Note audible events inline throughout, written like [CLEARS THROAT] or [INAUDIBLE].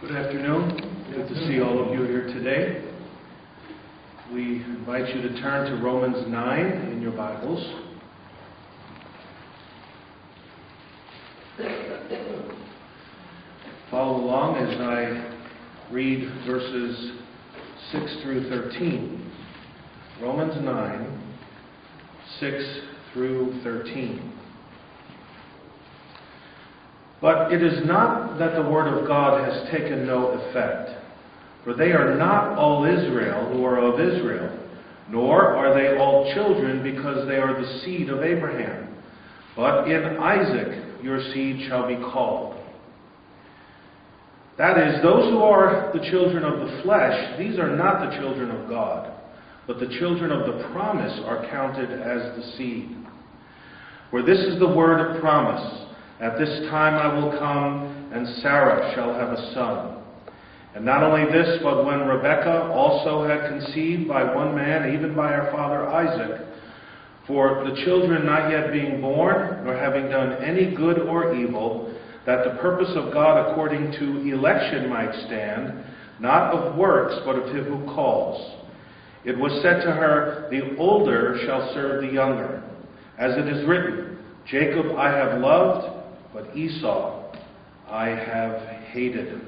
Good afternoon. Good to see all of you here today. We invite you to turn to Romans 9 in your Bibles. Follow along as I read verses 6 through 13. Romans 9, 6 through 13. But it is not that the word of God has taken no effect. For they are not all Israel who are of Israel, nor are they all children because they are the seed of Abraham. But in Isaac your seed shall be called. That is, those who are the children of the flesh, these are not the children of God, but the children of the promise are counted as the seed. For this is the word of promise. At this time I will come, and Sarah shall have a son. And not only this, but when Rebekah also had conceived by one man, even by her father Isaac, for the children not yet being born, nor having done any good or evil, that the purpose of God according to election might stand, not of works, but of him who calls. It was said to her, The older shall serve the younger. As it is written, Jacob I have loved, but Esau I have hated.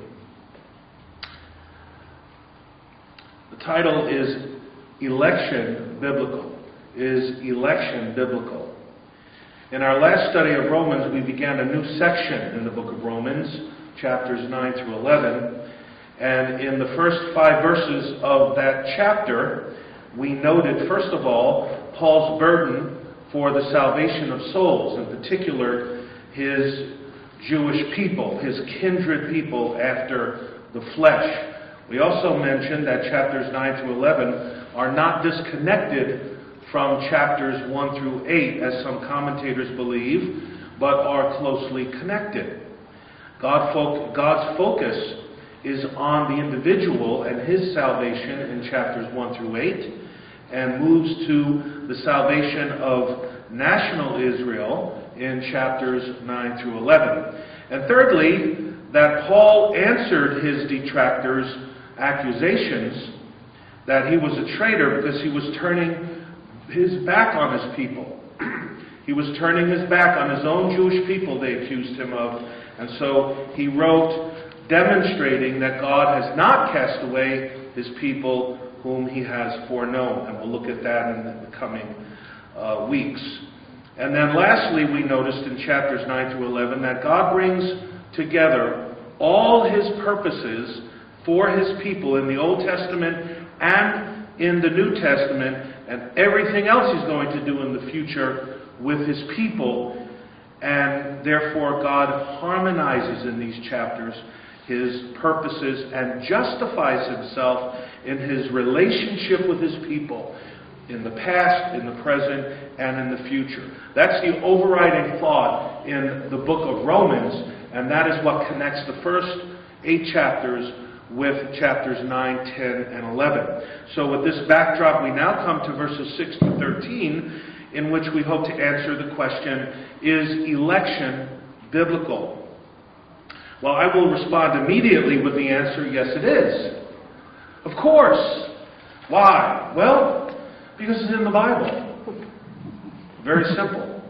The title is Election Biblical. Is election biblical? In our last study of Romans, we began a new section in the book of Romans, chapters 9 through 11. And in the first five verses of that chapter, we noted, first of all, Paul's burden for the salvation of souls, in particular, his Jewish people, his kindred people after the flesh. We also mentioned that chapters 9 through 11 are not disconnected from chapters 1 through 8, as some commentators believe, but are closely connected. God fo- God's focus is on the individual and his salvation in chapters 1 through 8, and moves to the salvation of national Israel in chapters 9 through 11. And thirdly, that Paul answered his detractors' accusations that he was a traitor because he was turning his back on his people. [CLEARS THROAT] he was turning his back on his own Jewish people, they accused him of. And so he wrote demonstrating that God has not cast away his people whom he has foreknown. And we'll look at that in the coming uh, weeks. And then lastly, we noticed in chapters 9 through 11 that God brings together all his purposes for his people in the Old Testament and in the New Testament, and everything else he's going to do in the future with his people. And therefore, God harmonizes in these chapters his purposes and justifies himself in his relationship with his people in the past, in the present, and in the future. That's the overriding thought in the book of Romans, and that is what connects the first eight chapters with chapters 9, 10, and 11. So, with this backdrop, we now come to verses 6 to 13, in which we hope to answer the question Is election biblical? Well, I will respond immediately with the answer yes, it is. Of course. Why? Well, because it's in the Bible. Very simple.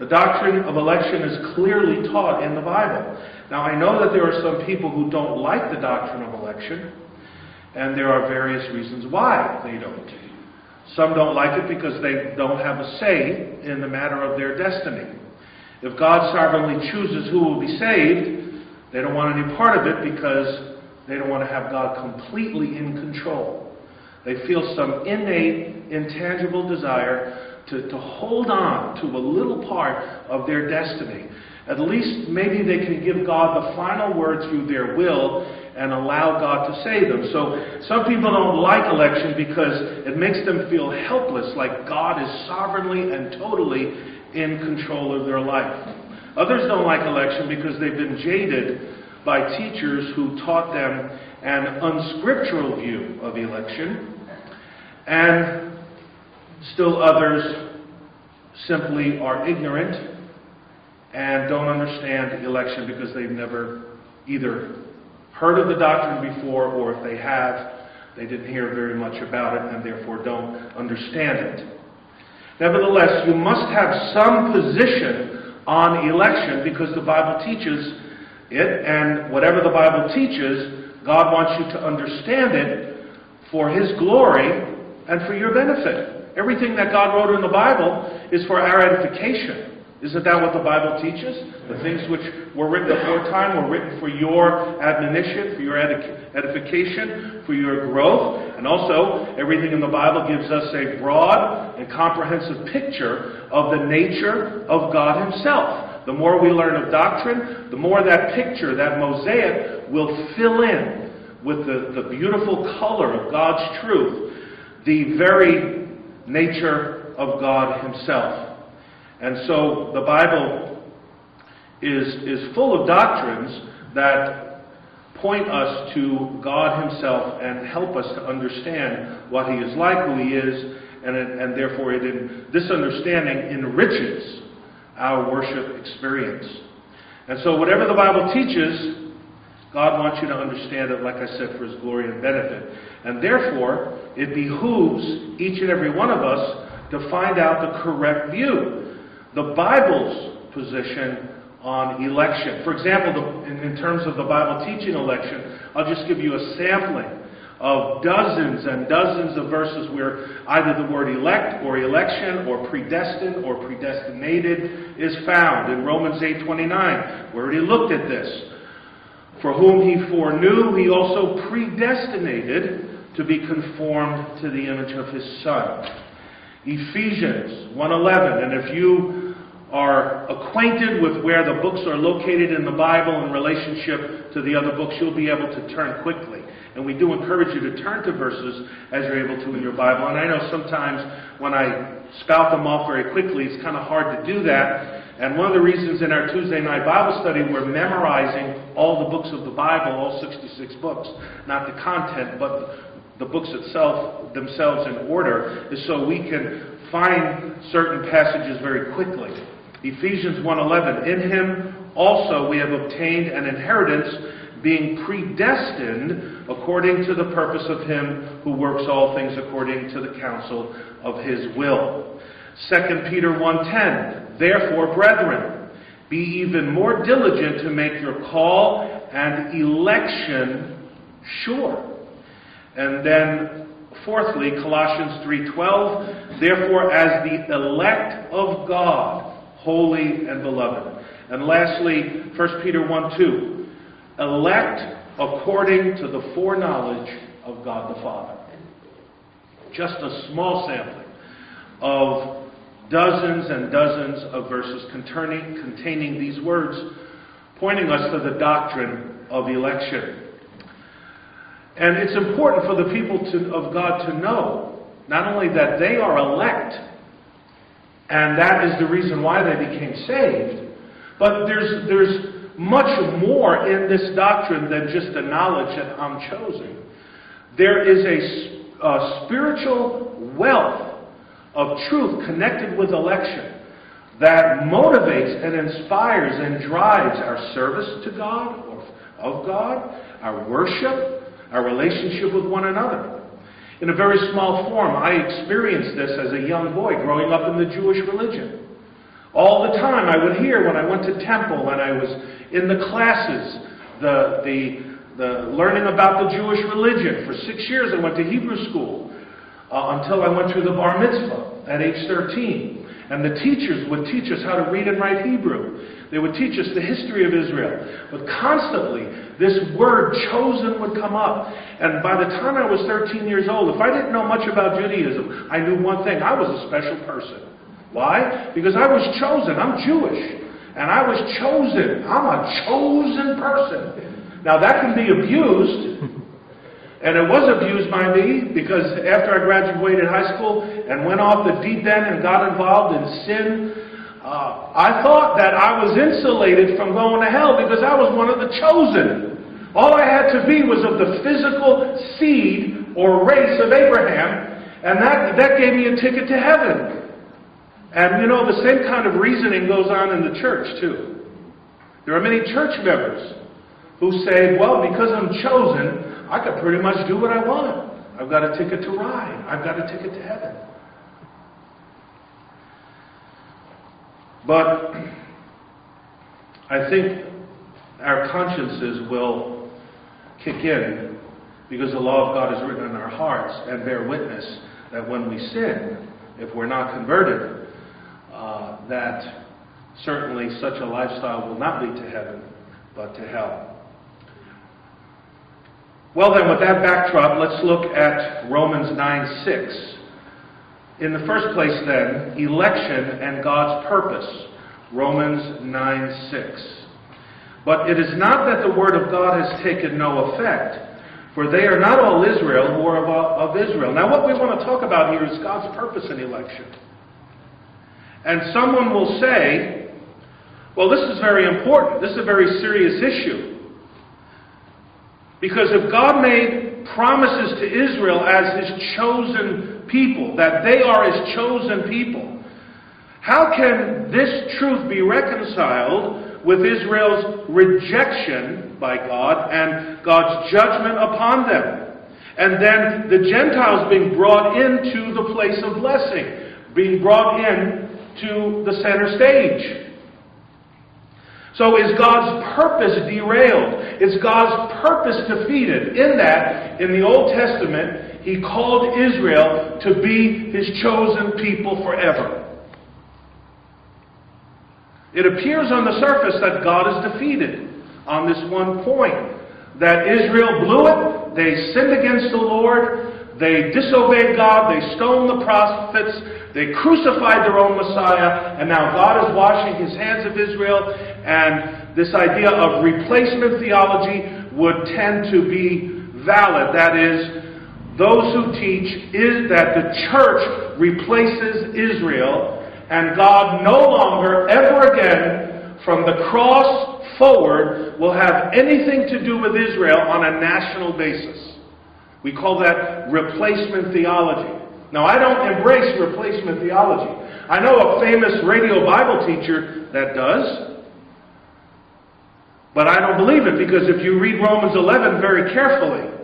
The doctrine of election is clearly taught in the Bible. Now, I know that there are some people who don't like the doctrine of election, and there are various reasons why they don't. Some don't like it because they don't have a say in the matter of their destiny. If God sovereignly chooses who will be saved, they don't want any part of it because they don't want to have God completely in control. They feel some innate intangible desire to, to hold on to a little part of their destiny. At least maybe they can give God the final word through their will and allow God to save them. So some people don't like election because it makes them feel helpless, like God is sovereignly and totally in control of their life. Others don't like election because they've been jaded by teachers who taught them an unscriptural view of election. And Still others simply are ignorant and don't understand election because they've never either heard of the doctrine before, or if they have, they didn't hear very much about it and therefore don't understand it. Nevertheless, you must have some position on election because the Bible teaches it, and whatever the Bible teaches, God wants you to understand it for His glory and for your benefit. Everything that God wrote in the Bible is for our edification. Isn't that what the Bible teaches? The things which were written aforetime were written for your admonition, for your edification, for your growth. And also, everything in the Bible gives us a broad and comprehensive picture of the nature of God Himself. The more we learn of doctrine, the more that picture, that mosaic, will fill in with the, the beautiful color of God's truth, the very nature of God Himself. And so the Bible is, is full of doctrines that point us to God Himself and help us to understand what He is like, who He is, and, and therefore it in, this understanding enriches our worship experience. And so whatever the Bible teaches, God wants you to understand it, like I said, for His glory and benefit. And therefore, it behooves each and every one of us to find out the correct view the Bible's position on election. For example, in terms of the Bible teaching election, I'll just give you a sampling of dozens and dozens of verses where either the word elect or election or predestined or predestinated is found. In Romans 8:29, we already looked at this. For whom he foreknew, he also predestinated to be conformed to the image of his son. Ephesians 1:11, and if you are acquainted with where the books are located in the Bible in relationship to the other books, you'll be able to turn quickly. And we do encourage you to turn to verses as you're able to in your Bible. And I know sometimes when I spout them off very quickly, it's kind of hard to do that. And one of the reasons in our Tuesday night Bible study we're memorizing all the books of the Bible, all 66 books, not the content, but the books itself themselves in order, is so we can find certain passages very quickly. Ephesians 1:11 In him also we have obtained an inheritance being predestined according to the purpose of him who works all things according to the counsel of his will. 2 Peter 1:10 Therefore brethren be even more diligent to make your call and election sure. And then fourthly Colossians 3:12 Therefore as the elect of God holy and beloved. And lastly, 1 Peter 1 2. Elect according to the foreknowledge of God the Father. Just a small sampling of dozens and dozens of verses containing, containing these words, pointing us to the doctrine of election. And it's important for the people to, of God to know not only that they are elect, and that is the reason why they became saved. But there's, there's much more in this doctrine than just the knowledge that I'm chosen. There is a, a spiritual wealth of truth connected with election that motivates and inspires and drives our service to God or of God, our worship, our relationship with one another. In a very small form, I experienced this as a young boy growing up in the Jewish religion. All the time, I would hear when I went to temple and I was in the classes, the, the, the learning about the Jewish religion. For six years, I went to Hebrew school uh, until I went through the bar mitzvah at age 13. And the teachers would teach us how to read and write Hebrew. They would teach us the history of Israel. But constantly, this word chosen would come up. And by the time I was 13 years old, if I didn't know much about Judaism, I knew one thing I was a special person. Why? Because I was chosen. I'm Jewish. And I was chosen. I'm a chosen person. Now, that can be abused. And it was abused by me because after I graduated high school and went off the deep end and got involved in sin, uh, I thought that I was insulated from going to hell because I was one of the chosen. All I had to be was of the physical seed or race of Abraham, and that, that gave me a ticket to heaven. And you know, the same kind of reasoning goes on in the church, too. There are many church members who say, well, because I'm chosen, I can pretty much do what I want. I've got a ticket to ride. I've got a ticket to heaven. But I think our consciences will kick in because the law of God is written in our hearts and bear witness that when we sin, if we're not converted, uh, that certainly such a lifestyle will not lead to heaven, but to hell. Well, then, with that backdrop, let's look at Romans 9 6. In the first place, then, election and God's purpose. Romans 9 6. But it is not that the word of God has taken no effect, for they are not all Israel who are of, of Israel. Now, what we want to talk about here is God's purpose in election. And someone will say, well, this is very important. This is a very serious issue. Because if God made promises to Israel as his chosen people, that they are his chosen people, how can this truth be reconciled with Israel's rejection by God and God's judgment upon them? And then the Gentiles being brought into the place of blessing, being brought in to the center stage. So is God's purpose derailed? Is God's purpose defeated? In that, in the Old Testament, He called Israel to be His chosen people forever. It appears on the surface that God is defeated on this one point. That Israel blew it, they sinned against the Lord, they disobeyed God, they stoned the prophets, they crucified their own Messiah, and now God is washing his hands of Israel, and this idea of replacement theology would tend to be valid. That is, those who teach is that the church replaces Israel, and God no longer, ever again, from the cross forward, will have anything to do with Israel on a national basis. We call that replacement theology. Now, I don't embrace replacement theology. I know a famous radio Bible teacher that does. But I don't believe it because if you read Romans 11 very carefully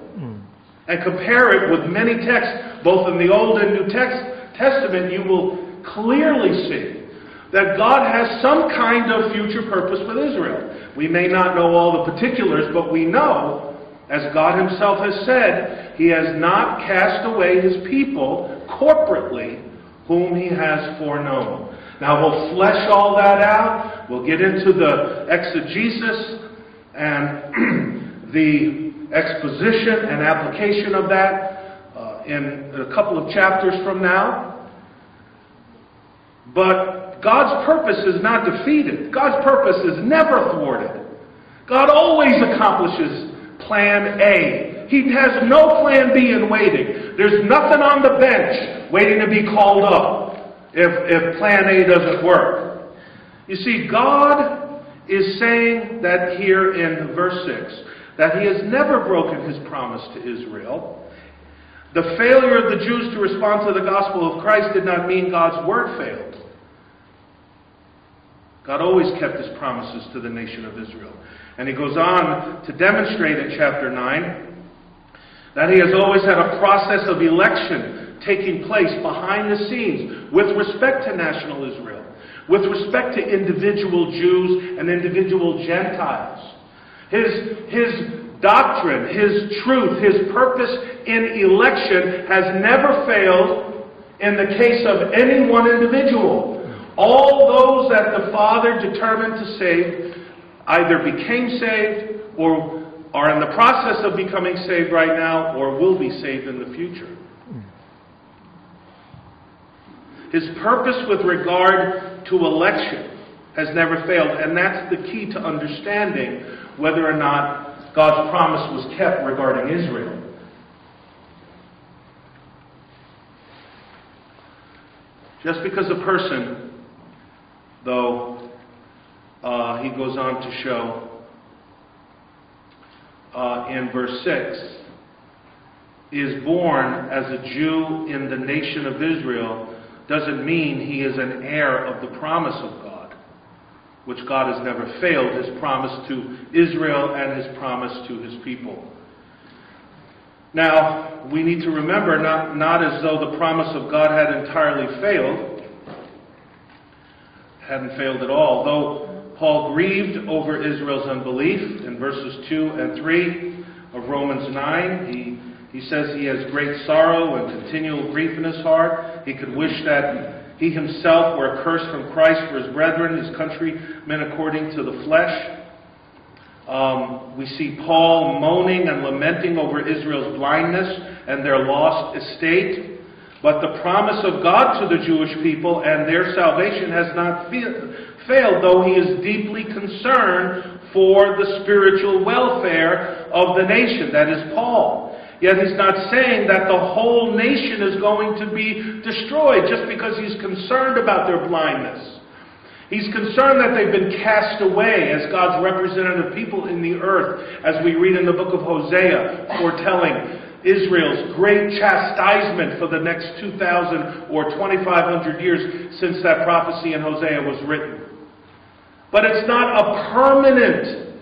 and compare it with many texts, both in the Old and New text, Testament, you will clearly see that God has some kind of future purpose with Israel. We may not know all the particulars, but we know as God Himself has said, He has not cast away His people corporately, whom He has foreknown. Now we'll flesh all that out. We'll get into the exegesis and [CLEARS THROAT] the exposition and application of that uh, in a couple of chapters from now. But God's purpose is not defeated. God's purpose is never thwarted. God always accomplishes plan A. He has no plan B in waiting. There's nothing on the bench waiting to be called up if, if plan A doesn't work. You see, God is saying that here in verse 6 that He has never broken His promise to Israel. The failure of the Jews to respond to the gospel of Christ did not mean God's word failed. God always kept His promises to the nation of Israel. And he goes on to demonstrate in chapter 9 that he has always had a process of election taking place behind the scenes with respect to national Israel, with respect to individual Jews and individual Gentiles. His, his doctrine, his truth, his purpose in election has never failed in the case of any one individual. All those that the Father determined to save either became saved or are in the process of becoming saved right now or will be saved in the future. His purpose with regard to election has never failed, and that's the key to understanding whether or not God's promise was kept regarding Israel. Just because a person, though, uh, he goes on to show uh, in verse 6 is born as a Jew in the nation of Israel doesn't mean he is an heir of the promise of God. which God has never failed, his promise to Israel and his promise to his people. Now, we need to remember not, not as though the promise of God had entirely failed, hadn't failed at all, though Paul grieved over Israel's unbelief in verses 2 and 3 of Romans 9. He he says he has great sorrow and continual grief in his heart. He could wish that he himself were accursed from Christ for his brethren, his countrymen according to the flesh. Um, we see Paul moaning and lamenting over Israel's blindness and their lost estate. But the promise of God to the Jewish people and their salvation has not failed, though he is deeply concerned for the spiritual welfare of the nation. That is Paul. Yet he's not saying that the whole nation is going to be destroyed just because he's concerned about their blindness. He's concerned that they've been cast away as God's representative people in the earth, as we read in the book of Hosea, foretelling Israel's great chastisement for the next 2,000 or 2,500 years since that prophecy in Hosea was written. But it's not a permanent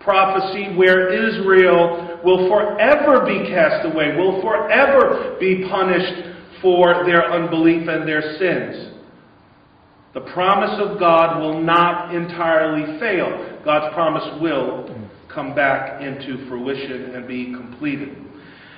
prophecy where Israel will forever be cast away, will forever be punished for their unbelief and their sins. The promise of God will not entirely fail. God's promise will come back into fruition and be completed.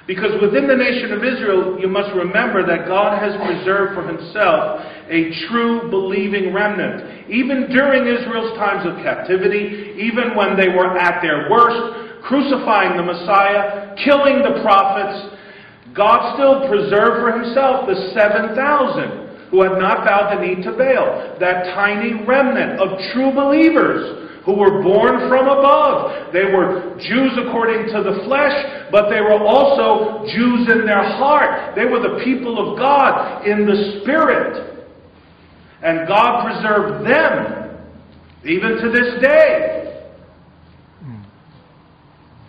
Because within the nation of Israel, you must remember that God has preserved for himself a true believing remnant. Even during Israel's times of captivity, even when they were at their worst, crucifying the Messiah, killing the prophets, God still preserved for himself the 7,000 who had not bowed the knee to Baal, that tiny remnant of true believers who were born from above. They were Jews according to the flesh, but they were also Jews in their heart. They were the people of God in the spirit. And God preserved them even to this day.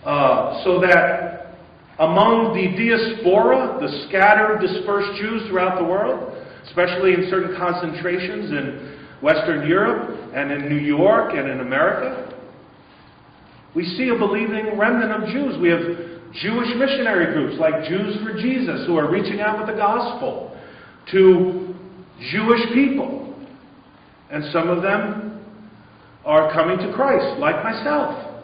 Uh, so that among the diaspora, the scattered, dispersed Jews throughout the world, especially in certain concentrations in Western Europe and in New York and in America, we see a believing remnant of Jews. We have Jewish missionary groups like Jews for Jesus who are reaching out with the gospel to Jewish people. And some of them are coming to Christ, like myself.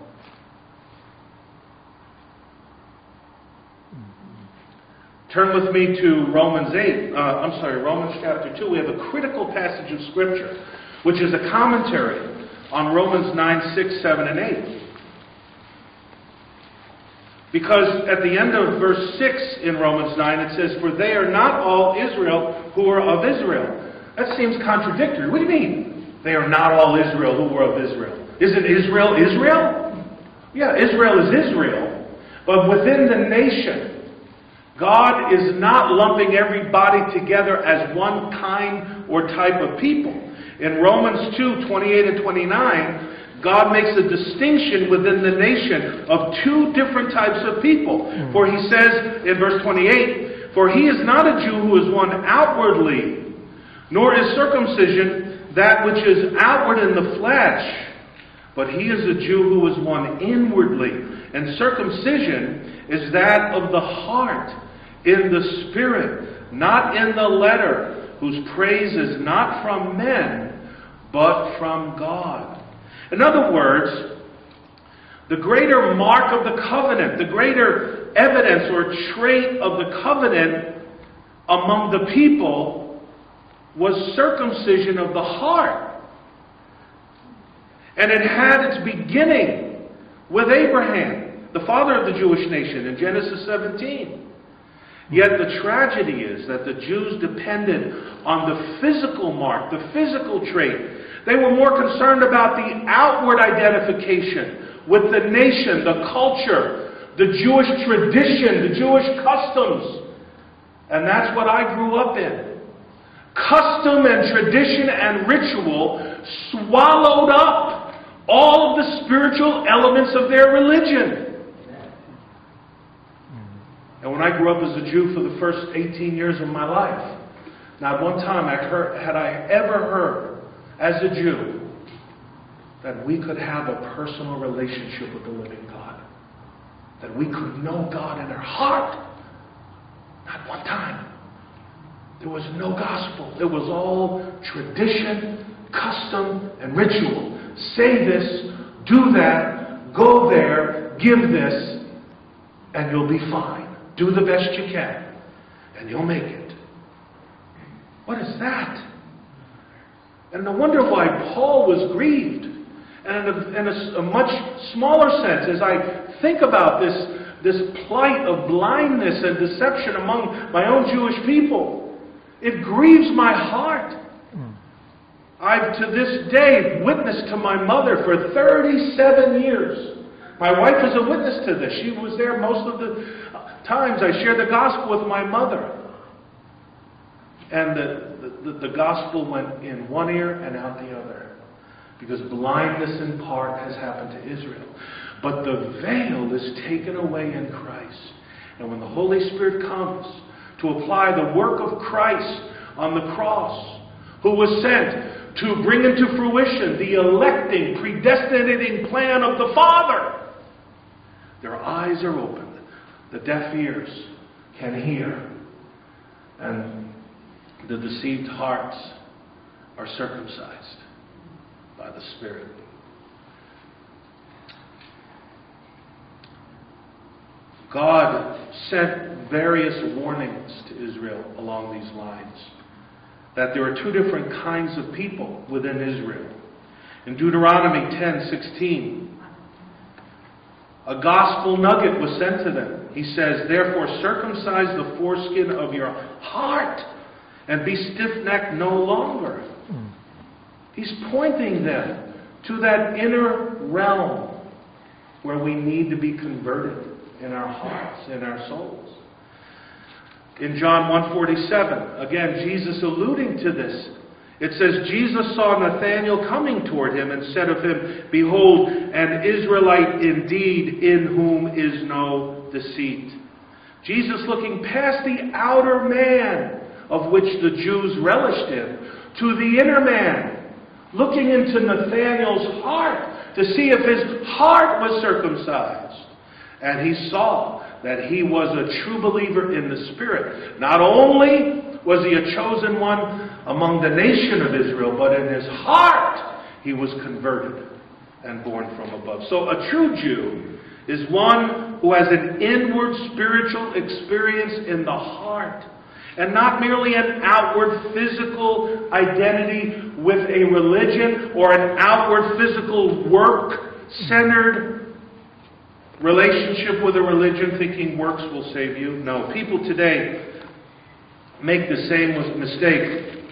Turn with me to Romans 8. Uh, I'm sorry, Romans chapter 2. We have a critical passage of Scripture, which is a commentary on Romans 9, 6, 7, and 8. Because at the end of verse 6 in Romans 9, it says, For they are not all Israel who are of Israel. That seems contradictory. What do you mean? They are not all Israel who were of Israel. Isn't Israel Israel? Yeah, Israel is Israel. But within the nation, God is not lumping everybody together as one kind or type of people. In Romans 2 28 and 29, God makes a distinction within the nation of two different types of people. Hmm. For he says in verse 28, For he is not a Jew who is one outwardly, nor is circumcision that which is outward in the flesh, but he is a Jew who is one inwardly. And circumcision is that of the heart in the Spirit, not in the letter, whose praise is not from men, but from God. In other words, the greater mark of the covenant, the greater evidence or trait of the covenant among the people was circumcision of the heart. And it had its beginning with Abraham, the father of the Jewish nation, in Genesis 17. Yet the tragedy is that the Jews depended on the physical mark, the physical trait. They were more concerned about the outward identification with the nation, the culture, the Jewish tradition, the Jewish customs. And that's what I grew up in. Custom and tradition and ritual swallowed up all of the spiritual elements of their religion. And when I grew up as a Jew for the first 18 years of my life, not one time I heard, had I ever heard as a Jew that we could have a personal relationship with the living God. That we could know God in our heart. Not one time. There was no gospel. It was all tradition, custom, and ritual. Say this, do that, go there, give this, and you'll be fine. Do the best you can, and you'll make it. What is that? And no wonder why Paul was grieved. And in, a, in a, a much smaller sense, as I think about this, this plight of blindness and deception among my own Jewish people, it grieves my heart. I've to this day witnessed to my mother for 37 years. My wife is a witness to this. She was there most of the times I shared the gospel with my mother. And the, the, the gospel went in one ear and out the other. Because blindness in part has happened to Israel. But the veil is taken away in Christ. And when the Holy Spirit comes to apply the work of Christ on the cross, who was sent to bring into fruition the electing, predestinating plan of the Father, their eyes are opened. The deaf ears can hear. And the deceived hearts are circumcised by the Spirit. God sent various warnings to Israel along these lines. That there are two different kinds of people within Israel. In Deuteronomy 10:16, a gospel nugget was sent to them. He says, "Therefore circumcise the foreskin of your heart and be stiff-necked no longer." He's pointing them to that inner realm where we need to be converted in our hearts, in our souls. In John 1:47, again, Jesus alluding to this. It says, Jesus saw Nathanael coming toward him and said of him, Behold, an Israelite indeed, in whom is no deceit. Jesus looking past the outer man, of which the Jews relished in, to the inner man, looking into Nathanael's heart to see if his heart was circumcised. And he saw that he was a true believer in the Spirit. Not only was he a chosen one among the nation of Israel, but in his heart he was converted and born from above. So a true Jew is one who has an inward spiritual experience in the heart and not merely an outward physical identity with a religion or an outward physical work centered relationship with a religion thinking works will save you. No. People today make the same mistake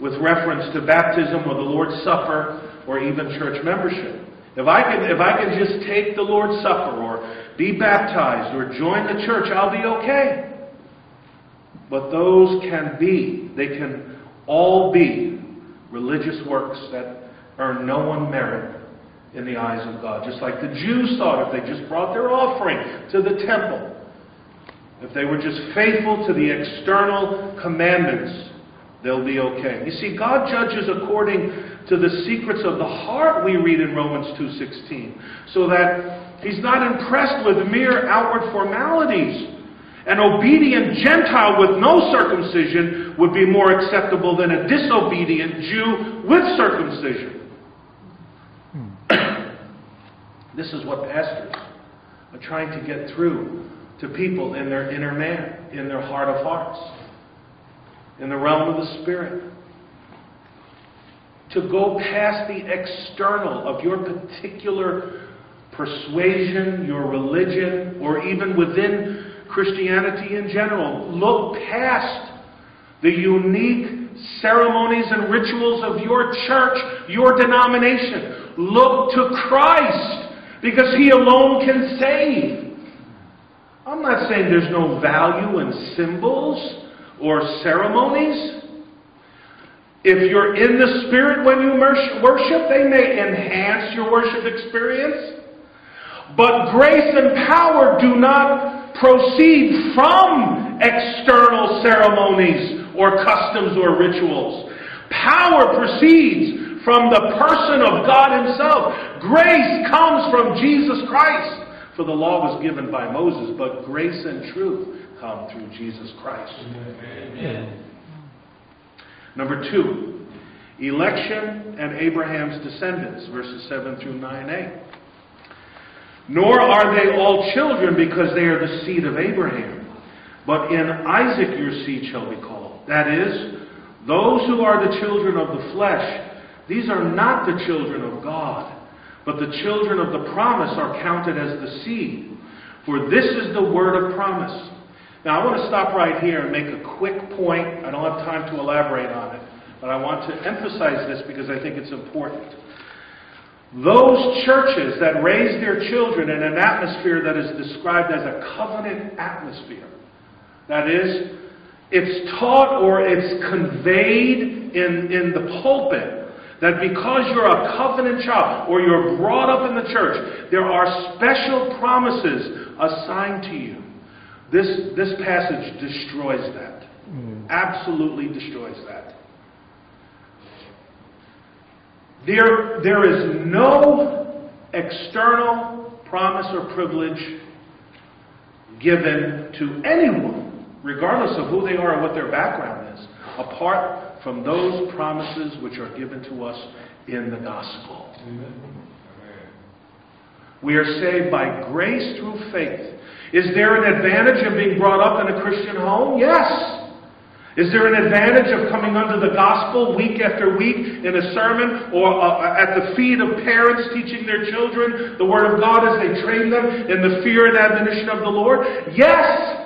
with reference to baptism or the Lord's Supper or even church membership. If I can, if I can just take the Lord's Supper or be baptized or join the church, I'll be okay. But those can be, they can all be religious works that earn no one merit in the eyes of God. Just like the Jews thought if they just brought their offering to the temple, if they were just faithful to the external commandments, they'll be okay. You see, God judges according to the secrets of the heart, we read in Romans 2.16, so that He's not impressed with mere outward formalities. An obedient Gentile with no circumcision would be more acceptable than a disobedient Jew with circumcision. This is what pastors are trying to get through to people in their inner man, in their heart of hearts, in the realm of the Spirit. To go past the external of your particular persuasion, your religion, or even within Christianity in general. Look past the unique ceremonies and rituals of your church, your denomination. Look to Christ because He alone can save. I'm not saying there's no value in symbols or ceremonies. If you're in the Spirit when you worship, they may enhance your worship experience. But grace and power do not proceed from external ceremonies or customs or rituals. Power proceeds from the person of God Himself. Grace comes from Jesus Christ. For the law was given by Moses, but grace and truth come through Jesus Christ. Amen. Number two, election and Abraham's descendants, verses 7 through 9a. Nor are they all children because they are the seed of Abraham, but in Isaac your seed shall be called. That is, those who are the children of the flesh, these are not the children of God but the children of the promise are counted as the seed. For this is the word of promise. Now, I want to stop right here and make a quick point. I don't have time to elaborate on it, but I want to emphasize this because I think it's important. Those churches that raise their children in an atmosphere that is described as a covenant atmosphere, that is, it's taught or it's conveyed in, in the pulpit that because you're a covenant child or you're brought up in the church, there are special promises assigned to you. This, this passage destroys that. Mm. Absolutely destroys that. There, there is no external promise or privilege given to anyone, regardless of who they are or what their background is, apart from those promises which are given to us in the gospel. Amen. We are saved by grace through faith. Is there an advantage of being brought up in a Christian home? Yes. Is there an advantage of coming under the gospel week after week in a sermon or uh, at the feet of parents teaching their children the Word of God as they train them in the fear and admonition of the Lord? Yes.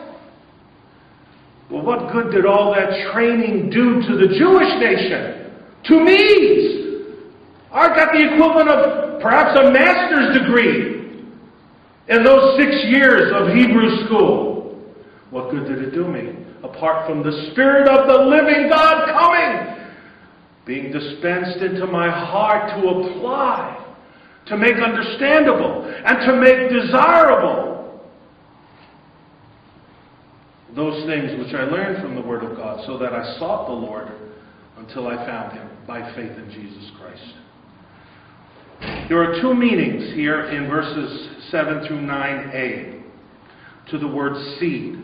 Well, what good did all that training do to the Jewish nation? To me, I got the equivalent of perhaps a master's degree in those six years of Hebrew school. What good did it do me? Apart from the Spirit of the living God coming, being dispensed into my heart to apply, to make understandable, and to make desirable those things which I learned from the Word of God, so that I sought the Lord until I found Him by faith in Jesus Christ. There are two meanings here in verses 7 through 9a to the word seed.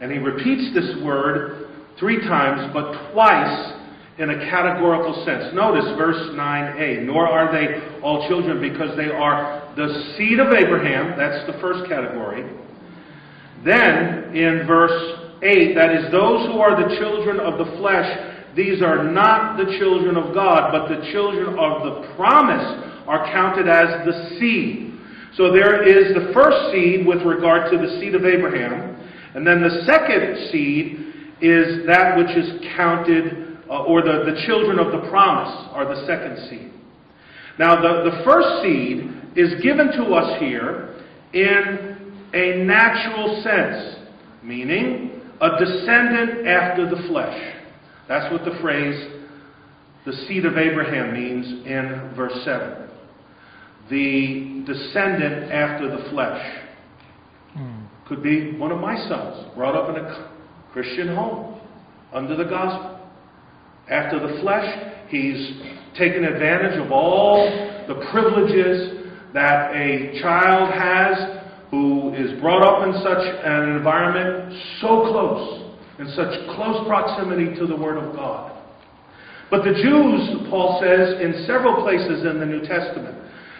And he repeats this word three times, but twice in a categorical sense. Notice verse 9a. Nor are they all children because they are the seed of Abraham. That's the first category. Then, in verse 8, that is, those who are the children of the flesh, these are not the children of God, but the children of the promise are counted as the seed. So there is the first seed with regard to the seed of Abraham, and then the second seed is that which is counted, uh, or the, the children of the promise are the second seed. Now, the, the first seed is given to us here in a natural sense, meaning a descendant after the flesh. That's what the phrase the seed of Abraham means in verse 7. The descendant after the flesh. Hmm. Could be one of my sons, brought up in a Christian home, under the gospel. After the flesh, he's taken advantage of all the privileges that a child has who is brought up in such an environment so close, in such close proximity to the Word of God. But the Jews, Paul says, in several places in the New Testament,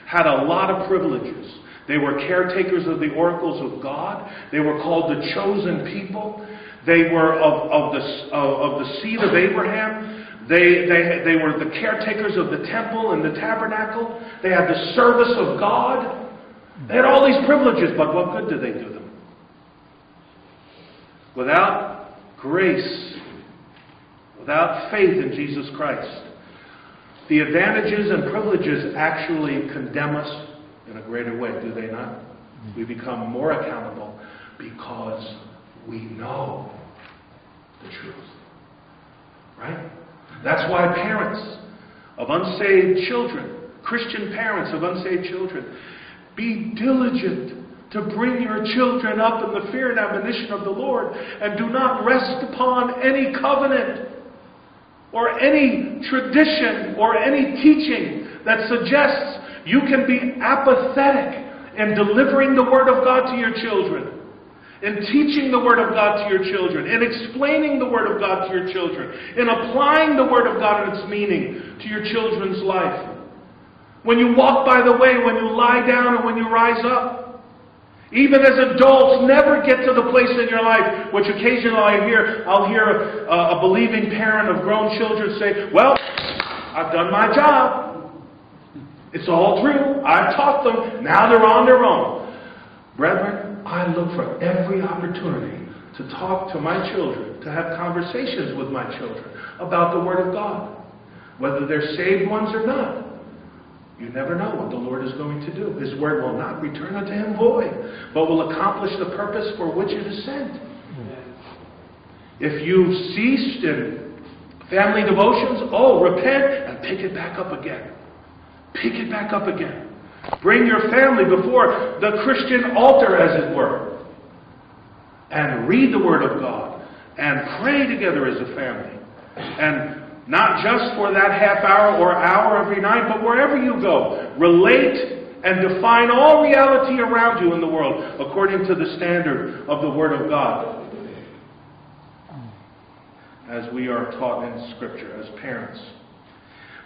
had a lot of privileges. They were caretakers of the oracles of God. They were called the chosen people. They were of, of, the, of, of the seed of Abraham. They, they, they were the caretakers of the temple and the tabernacle. They had the service of God. They had all these privileges, but what good did they do them? Without grace, without faith in Jesus Christ, the advantages and privileges actually condemn us in a greater way, do they not? Mm-hmm. We become more accountable because we know the truth. Right? That's why parents of unsaved children, Christian parents of unsaved children, be diligent to bring your children up in the fear and admonition of the Lord, and do not rest upon any covenant. or any tradition or any teaching that suggests you can be apathetic in delivering the Word of God to your children, in teaching the Word of God to your children, in explaining the Word of God to your children, in applying the Word of God and its meaning to your children's life. When you walk by the way, when you lie down, and when you rise up. Even as adults, never get to the place in your life which occasionally I hear, I'll hear a, a believing parent of grown children say, Well, I've done my job. It's all true. I've taught them. Now they're on their own. Brethren, I look for every opportunity to talk to my children, to have conversations with my children about the Word of God, whether they're saved ones or not. You never know what the Lord is going to do. His word will not return unto him void, but will accomplish the purpose for which it is sent. If you've ceased in family devotions, oh, repent and pick it back up again. Pick it back up again. Bring your family before the Christian altar, as it were, and read the Word of God and pray together as a family. And not just for that half hour or hour every night, but wherever you go. Relate and define all reality around you in the world according to the standard of the Word of God. As we are taught in Scripture as parents.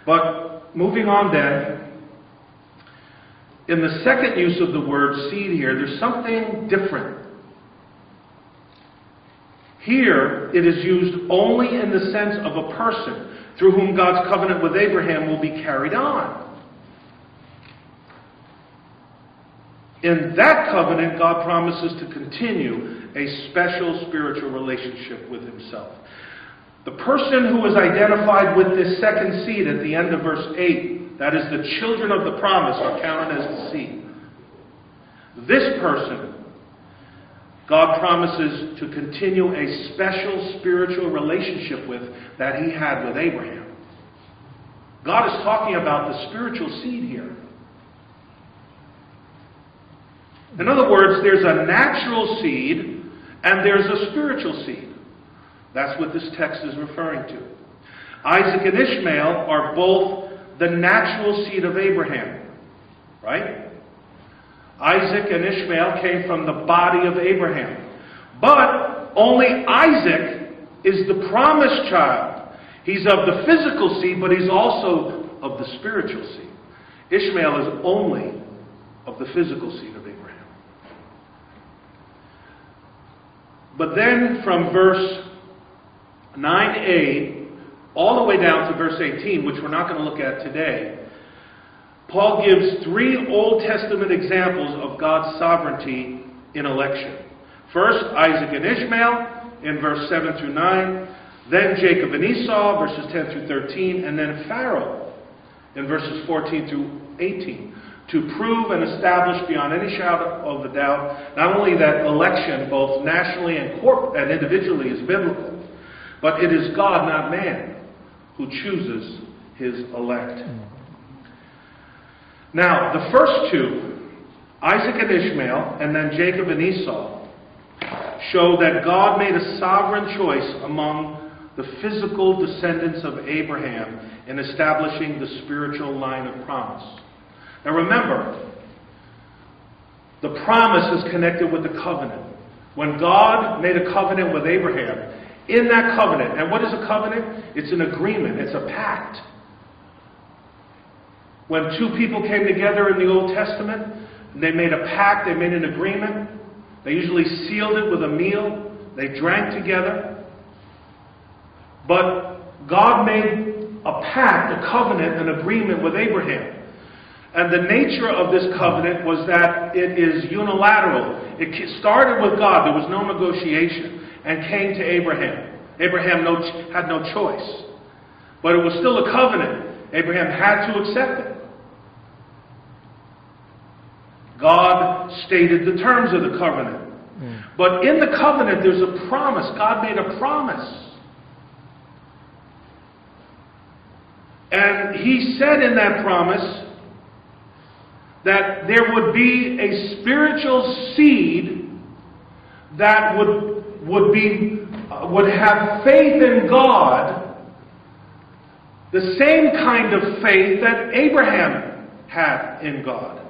But moving on then, in the second use of the word seed here, there's something different. Here, it is used only in the sense of a person through whom God's covenant with Abraham will be carried on. In that covenant, God promises to continue a special spiritual relationship with Himself. The person who is identified with this second seed at the end of verse 8, that is, the children of the promise, are counted as the seed. This person God promises to continue a special spiritual relationship with that he had with Abraham. God is talking about the spiritual seed here. In other words, there's a natural seed and there's a spiritual seed. That's what this text is referring to. Isaac and Ishmael are both the natural seed of Abraham. Right? Isaac and Ishmael came from the body of Abraham. But only Isaac is the promised child. He's of the physical seed, but he's also of the spiritual seed. Ishmael is only of the physical seed of Abraham. But then from verse 9a all the way down to verse 18, which we're not going to look at today, Paul gives three Old Testament examples of God's sovereignty in election. First, Isaac and Ishmael in verse 7 through 9, then Jacob and Esau, verses 10 through 13, and then Pharaoh in verses 14 through 18, to prove and establish beyond any shadow of a doubt not only that election, both nationally and, corp- and individually, is biblical, but it is God, not man, who chooses his elect. Now, the first two, Isaac and Ishmael, and then Jacob and Esau, show that God made a sovereign choice among the physical descendants of Abraham in establishing the spiritual line of promise. Now remember, the promise is connected with the covenant. When God made a covenant with Abraham, in that covenant, and what is a covenant? It's an agreement, it's a pact. When two people came together in the Old Testament, they made a pact, they made an agreement. They usually sealed it with a meal. They drank together. But God made a pact, a covenant, an agreement with Abraham. And the nature of this covenant was that it is unilateral. It started with God, there was no negotiation, and came to Abraham. Abraham no, had no choice. But it was still a covenant. Abraham had to accept it. God stated the terms of the covenant. Mm. But in the covenant, there's a promise. God made a promise. And He said in that promise that there would be a spiritual seed that would, would, be, uh, would have faith in God the same kind of faith that Abraham had in God.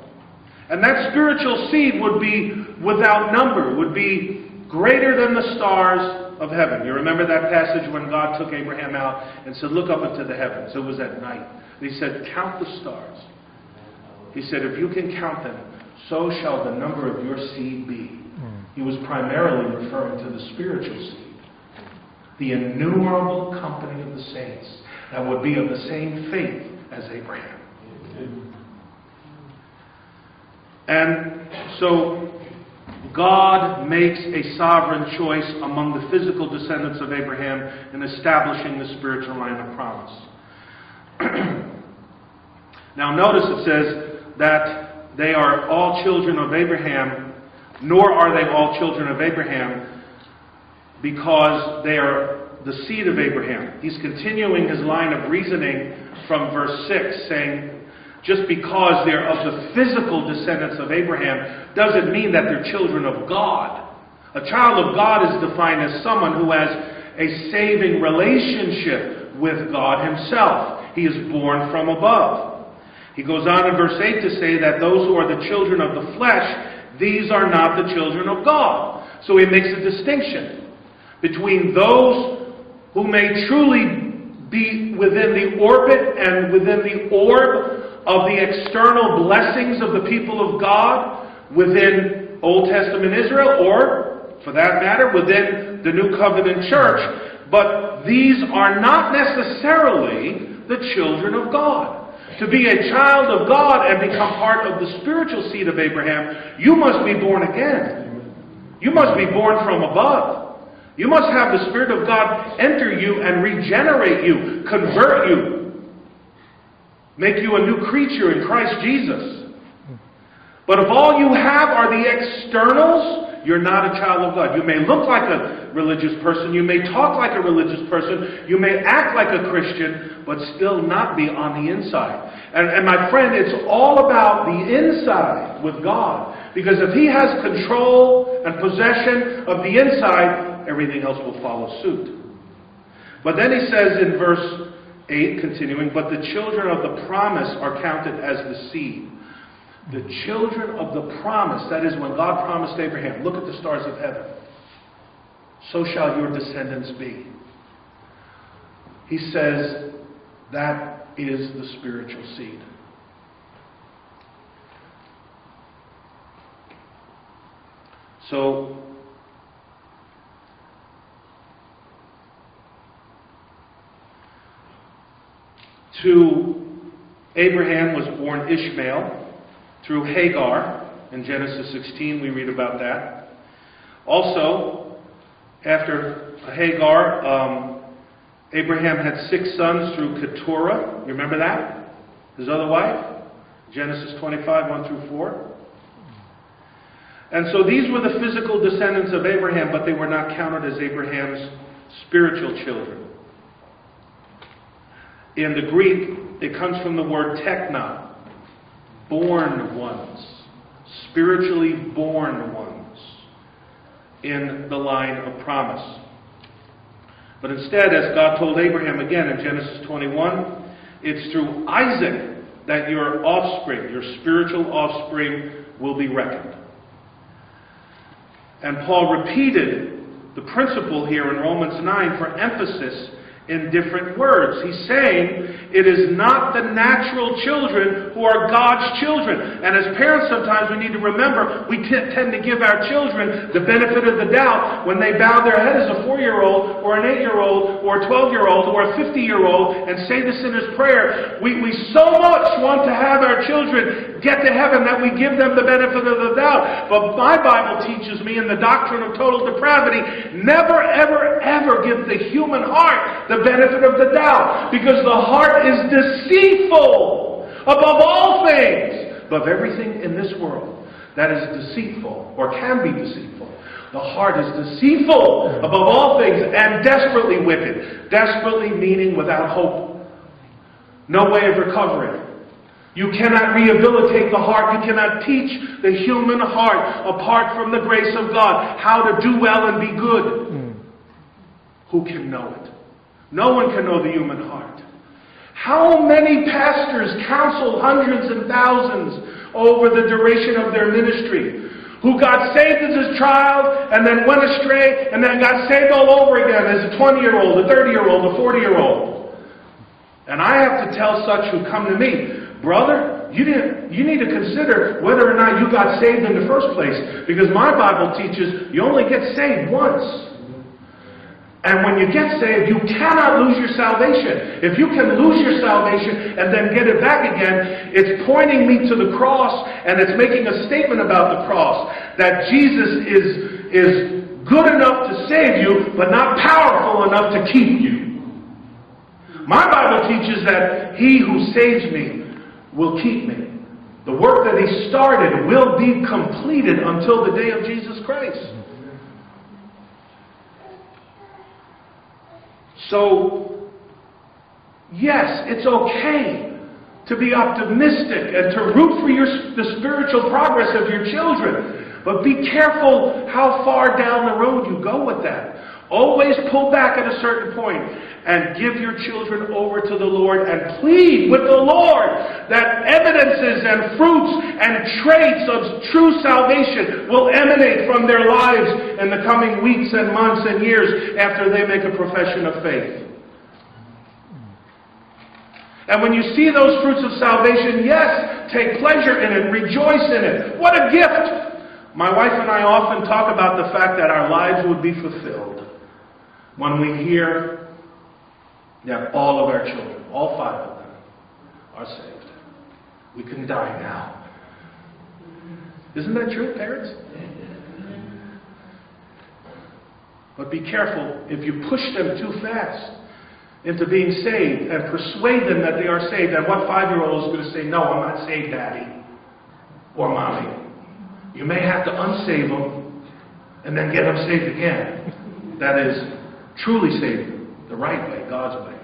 And that spiritual seed would be without number, would be greater than the stars of heaven. You remember that passage when God took Abraham out and said, Look up into the heavens. It was at night. And he said, Count the stars. He said, If you can count them, so shall the number of your seed be. He was primarily referring to the spiritual seed, the innumerable company of the saints that would be of the same faith as Abraham. And so God makes a sovereign choice among the physical descendants of Abraham in establishing the spiritual line of promise. [CLEARS THROAT] now, notice it says that they are all children of Abraham, nor are they all children of Abraham because they are the seed of Abraham. He's continuing his line of reasoning from verse 6, saying, just because they're of the physical descendants of Abraham doesn't mean that they're children of God. A child of God is defined as someone who has a saving relationship with God himself. He is born from above. He goes on in verse 8 to say that those who are the children of the flesh, these are not the children of God. So he makes a distinction between those who may truly be within the orbit and within the orb of the external blessings of the people of God within Old Testament Israel, or, for that matter, within the New Covenant Church. But these are not necessarily the children of God. To be a child of God and become part of the spiritual seed of Abraham, you must be born again. You must be born from above. You must have the Spirit of God enter you and regenerate you, convert you, make you a new creature in Christ Jesus. But if all you have are the externals, you're not a child of God. You may look like a religious person, you may talk like a religious person, you may act like a Christian, but still not be on the inside. And, and my friend, it's all about the inside with God. Because if He has control and possession of the inside, everything else will follow suit. But then he says in verse 8, continuing, but the children of the promise are counted as the seed. The children of the promise, that is when God promised Abraham, look at the stars of heaven. So shall your descendants be. He says that is the spiritual seed. So To Abraham was born Ishmael through Hagar. In Genesis 16, we read about that. Also, after Hagar, um, Abraham had six sons through Keturah. You remember that? His other wife? Genesis 25, 1 through 4. And so these were the physical descendants of Abraham, but they were not counted as Abraham's spiritual children. In the Greek, it comes from the word tekna, born ones, spiritually born ones, in the line of promise. But instead, as God told Abraham again in Genesis 21, it's through Isaac that your offspring, your spiritual offspring, will be reckoned. And Paul repeated the principle here in Romans 9 for emphasis in different words. He's saying it is not the natural children who are God's children. And as parents, sometimes we need to remember we t- tend to give our children the benefit of the doubt when they bow their head as a four year old, or an eight year old, or a 12 year old, or a 50 year old and say the sinner's prayer. We, we so much want to have our children get to heaven that we give them the benefit of the doubt. But my Bible teaches me in the doctrine of total depravity never, ever, ever give the human heart the benefit of the doubt because the heart is deceitful above all things, above everything in this world that is deceitful or can be deceitful. The heart is deceitful above all things and desperately wicked. Desperately meaning without hope. No way of recovery. You cannot rehabilitate the heart. You cannot teach the human heart, apart from the grace of God, how to do well and be good. Mm. Who can know it? No one can know the human heart. How many pastors counsel hundreds and thousands over the duration of their ministry? Who got saved as a child and then went astray and then got saved all over again as a 20 year old, a 30 year old, a 40 year old. And I have to tell such who come to me, brother, you, didn't, you need to consider whether or not you got saved in the first place. Because my Bible teaches you only get saved once. And when you get saved, you cannot lose your salvation. If you can lose your salvation and then get it back again, it's pointing me to the cross and it's making a statement about the cross that Jesus is, is good enough to save you, but not powerful enough to keep you. My Bible teaches that he who saves me will keep me. The work that he started will be completed until the day of Jesus Christ. So, yes, it's okay to be optimistic and to root for your, the spiritual progress of your children. But be careful how far down the road you go with that. Always pull back at a certain point and give your children over to the Lord and plead with the Lord that evidences and fruits and traits of true salvation will emanate from their lives in the coming weeks and months and years after they make a profession of faith. And when you see those fruits of salvation, yes, take pleasure in it, rejoice in it. What a gift! My wife and I often talk about the fact that our lives would be fulfilled when we hear that all of our children, all five of them, are saved. We can die now. Isn't that true, parents? But be careful if you push them too fast into being saved and persuade them that they are saved. And what five year old is going to say, No, I'm not saved, Daddy or Mommy? You may have to unsave them and then get them saved again. That is truly saved the right way, God's way.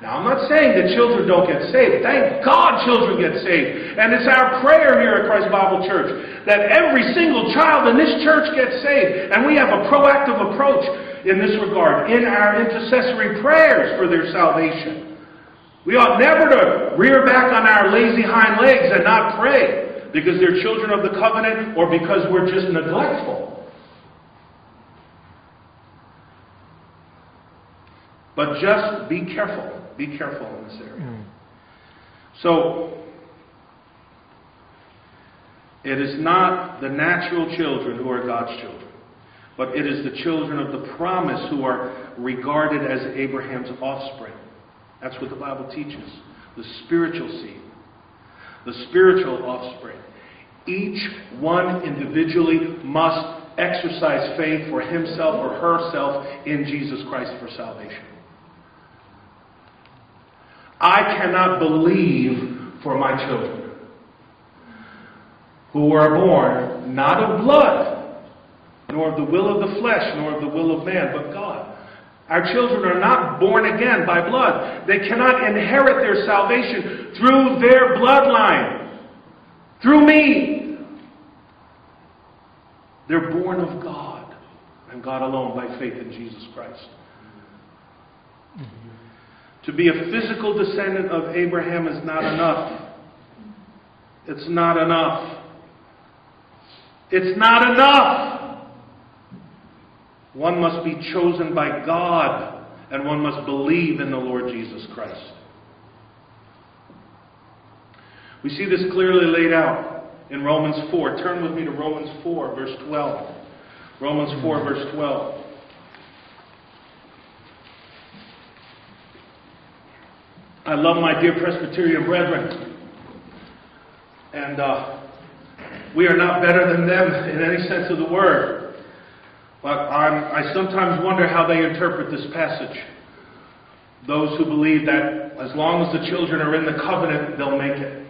Now, I'm not saying that children don't get saved. Thank God children get saved. And it's our prayer here at Christ Bible Church that every single child in this church gets saved. And we have a proactive approach in this regard in our intercessory prayers for their salvation. We ought never to rear back on our lazy hind legs and not pray because they're children of the covenant or because we're just neglectful. But just be careful. Be careful in this area. Mm. So, it is not the natural children who are God's children, but it is the children of the promise who are regarded as Abraham's offspring. That's what the Bible teaches. The spiritual seed, the spiritual offspring. Each one individually must exercise faith for himself or herself in Jesus Christ for salvation. I cannot believe for my children who are born not of blood, nor of the will of the flesh, nor of the will of man, but God. Our children are not born again by blood. They cannot inherit their salvation through their bloodline, through me. They're born of God and God alone by faith in Jesus Christ. Mm-hmm. To be a physical descendant of Abraham is not enough. It's not enough. It's not enough. One must be chosen by God, and one must believe in the Lord Jesus Christ. We see this clearly laid out in Romans 4. Turn with me to Romans 4, verse 12. Romans 4, verse 12. I love my dear Presbyterian brethren. And uh, we are not better than them in any sense of the word. But I'm, I sometimes wonder how they interpret this passage. Those who believe that as long as the children are in the covenant, they'll make it.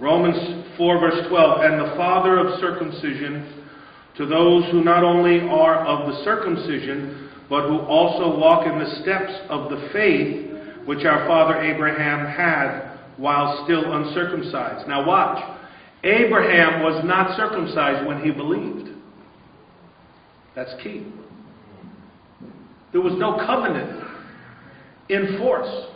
Romans 4, verse 12. And the father of circumcision to those who not only are of the circumcision, but who also walk in the steps of the faith which our father Abraham had while still uncircumcised. Now, watch. Abraham was not circumcised when he believed. That's key. There was no covenant in force.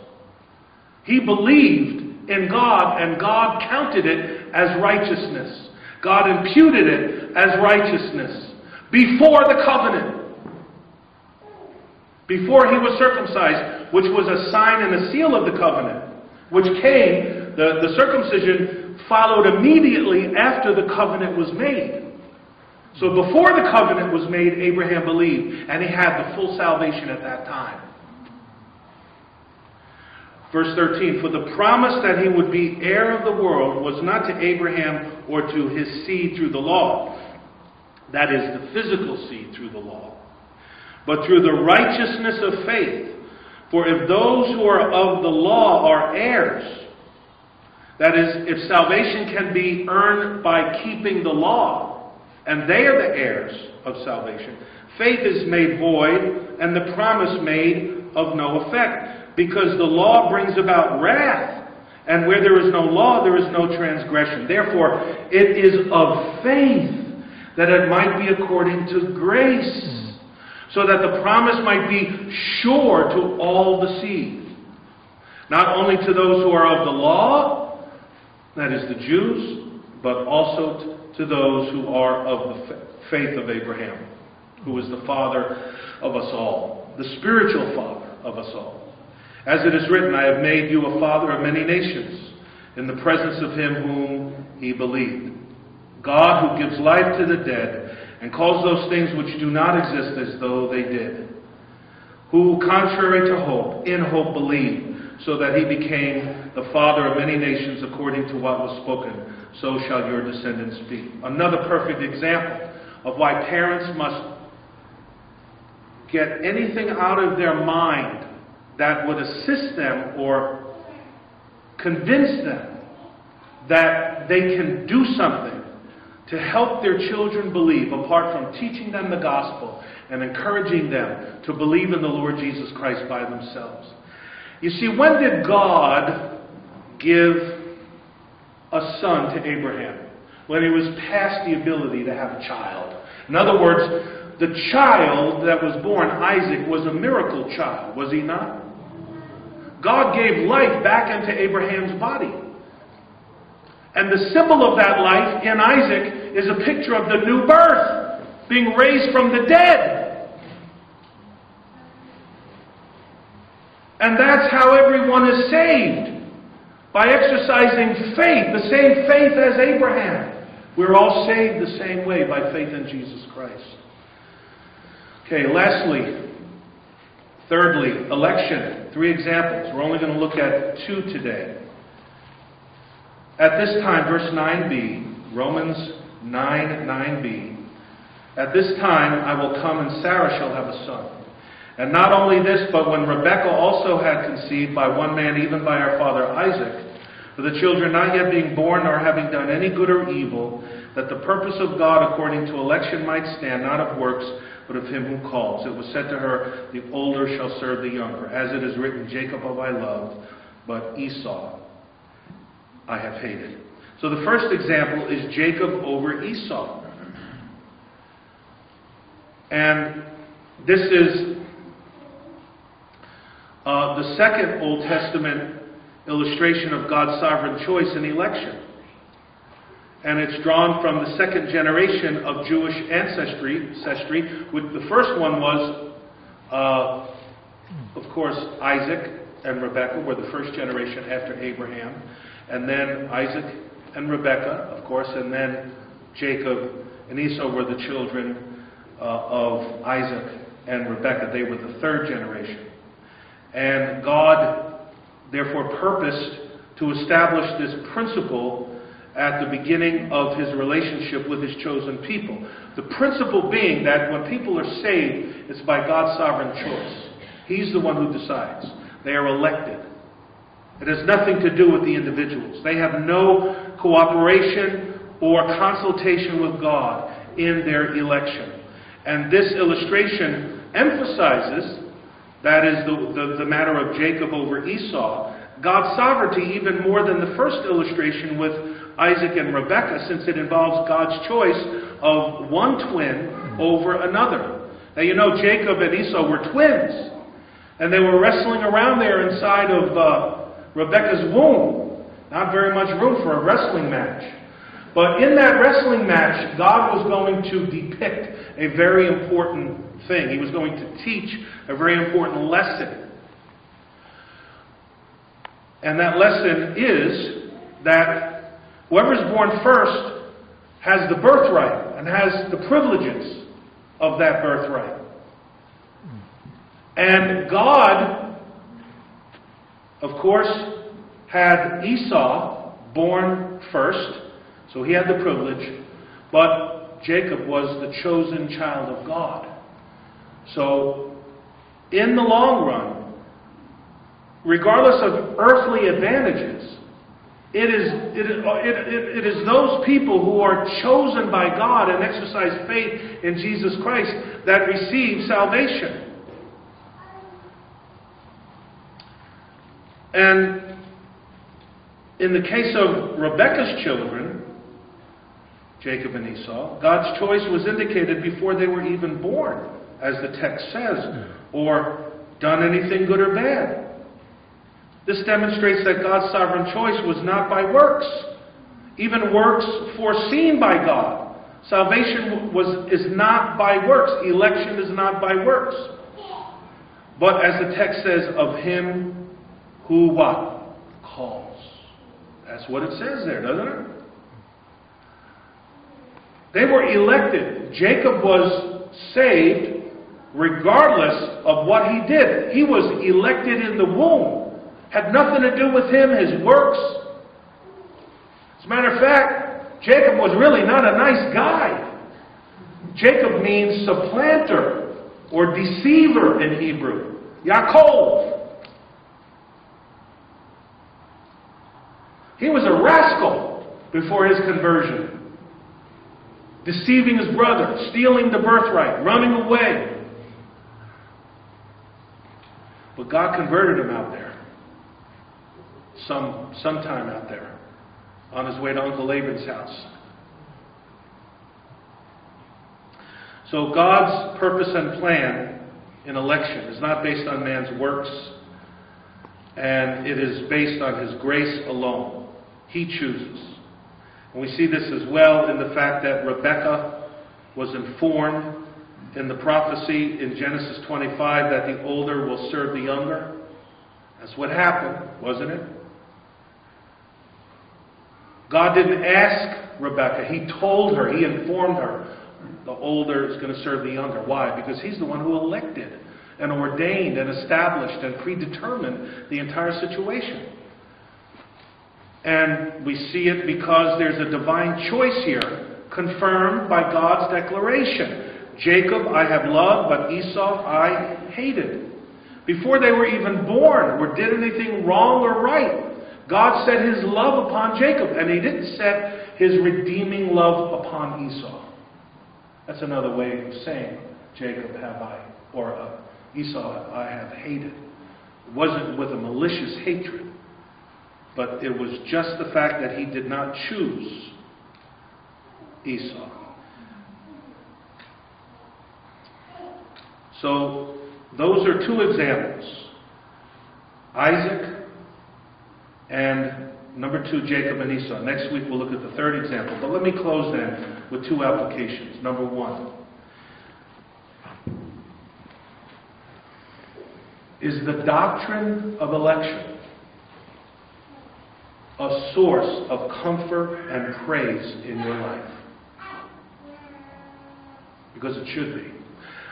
He believed in God, and God counted it as righteousness. God imputed it as righteousness before the covenant. Before he was circumcised, which was a sign and a seal of the covenant, which came, the, the circumcision followed immediately after the covenant was made. So before the covenant was made, Abraham believed, and he had the full salvation at that time. Verse 13 For the promise that he would be heir of the world was not to Abraham or to his seed through the law, that is, the physical seed through the law, but through the righteousness of faith. For if those who are of the law are heirs, that is, if salvation can be earned by keeping the law, and they are the heirs of salvation, faith is made void, and the promise made of no effect, because the law brings about wrath. And where there is no law, there is no transgression. Therefore, it is of faith that it might be according to grace, so that the promise might be sure to all the seed, not only to those who are of the law, that is the Jews, but also to those who are of the faith of Abraham, who is the father of us all, the spiritual father of us all. As it is written, I have made you a father of many nations, in the presence of him whom he believed. God who gives life to the dead and calls those things which do not exist as though they did. Who, contrary to hope, in hope believed, so that he became the father of many nations according to what was spoken, so shall your descendants be. Another perfect example of why parents must get anything out of their mind that would assist them or convince them that they can do something to help their children believe, apart from teaching them the gospel and encouraging them to believe in the Lord Jesus Christ by themselves. You see, when did God give a son to Abraham? When he was past the ability to have a child. In other words, the child that was born, Isaac, was a miracle child, was he not? God gave life back into Abraham's body. And the symbol of that life in Isaac is a picture of the new birth, being raised from the dead. And that's how everyone is saved. By exercising faith, the same faith as Abraham. We're all saved the same way by faith in Jesus Christ. Okay, lastly, thirdly, election. Three examples. We're only going to look at two today. At this time, verse 9b, Romans 9 9b, at this time I will come and Sarah shall have a son. And not only this, but when Rebekah also had conceived by one man, even by our father Isaac, for the children not yet being born nor having done any good or evil, that the purpose of God according to election might stand, not of works, but of him who calls. It was said to her, The older shall serve the younger. As it is written, Jacob have I loved, but Esau I have hated. So the first example is Jacob over Esau. And this is uh, the second Old Testament illustration of God's sovereign choice and election. And it's drawn from the second generation of Jewish ancestry. ancestry with the first one was, uh, of course, Isaac and Rebekah were the first generation after Abraham. And then Isaac and Rebekah, of course, and then Jacob and Esau were the children uh, of Isaac and Rebekah. They were the third generation. And God, therefore, purposed to establish this principle at the beginning of his relationship with his chosen people. The principle being that when people are saved, it's by God's sovereign choice. He's the one who decides. They are elected. It has nothing to do with the individuals. They have no cooperation or consultation with God in their election. And this illustration emphasizes that is the, the, the, matter of Jacob over Esau, God's sovereignty even more than the first illustration with Isaac and Rebekah, since it involves God's choice of one twin over another. Now, you know, Jacob and Esau were twins, and they were wrestling around there inside of. Uh, Rebekah's womb. Not very much room for a wrestling match. But in that wrestling match, God was going to depict a very important thing. He was going to teach a very important lesson. And that lesson is that whoever is born first has the birthright and has the privileges of that birthright. And God, of course, had Esau born first, so he had the privilege, but Jacob was the chosen child of God. So, in the long run, regardless of earthly advantages, it is, it, it, it is those people who are chosen by God and exercise faith in Jesus Christ that receive salvation. And in the case of Rebekah's children, Jacob and Esau, God's choice was indicated before they were even born, as the text says, hmm. or done anything good or bad. This demonstrates that God's sovereign choice was not by works, even works foreseen by God. Salvation was, is not by works. Election is not by works. But as the text says, of him who what? Calls. That's what it says there, doesn't it? They were elected. Jacob was saved regardless of what he did. He was elected in the womb. Had nothing to do with him, his works. As a matter of fact, Jacob was really not a nice guy. Jacob means supplanter or deceiver in Hebrew. Yaakov. He was a rascal before his conversion. Deceiving his brother, stealing the birthright, running away. But God converted him out there. Some sometime out there. On his way to Uncle Laban's house. So God's purpose and plan in election is not based on man's works, and it is based on his grace alone. He chooses. And we see this as well in the fact that Rebekah was informed in the prophecy in Genesis 25 that the older will serve the younger. That's what happened, wasn't it? God didn't ask Rebekah. He told her, He informed her, the older is going to serve the younger. Why? Because He's the one who elected and ordained and established and predetermined the entire situation. And we see it because there's a divine choice here, confirmed by God's declaration. Jacob I have loved, but Esau I hated. Before they were even born or did anything wrong or right, God set his love upon Jacob, and he didn't set his redeeming love upon Esau. That's another way of saying, Jacob have I, or uh, Esau I have hated. It wasn't with a malicious hatred. But it was just the fact that he did not choose Esau. So, those are two examples Isaac and number two, Jacob and Esau. Next week we'll look at the third example. But let me close then with two applications. Number one is the doctrine of election a source of comfort and praise in your life. Because it should be.